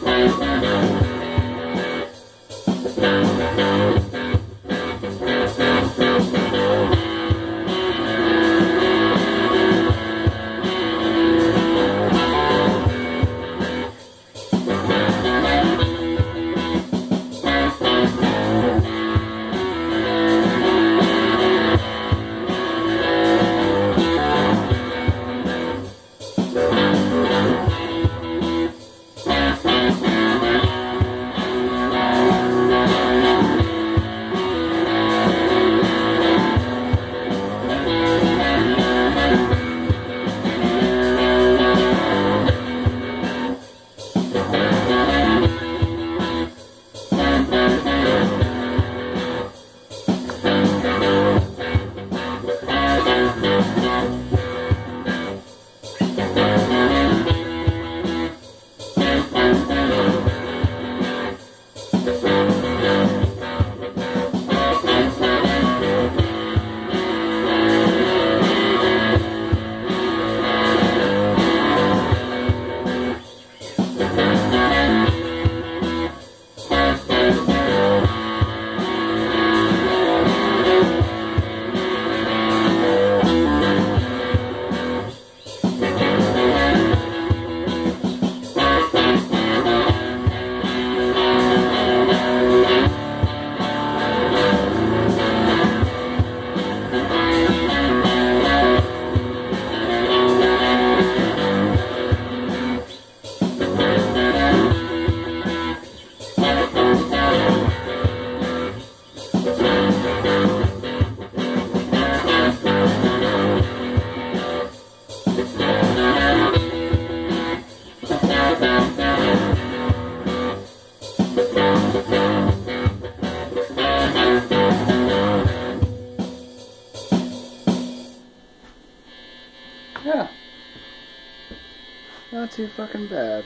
Thank you. Yeah. Not too fucking bad.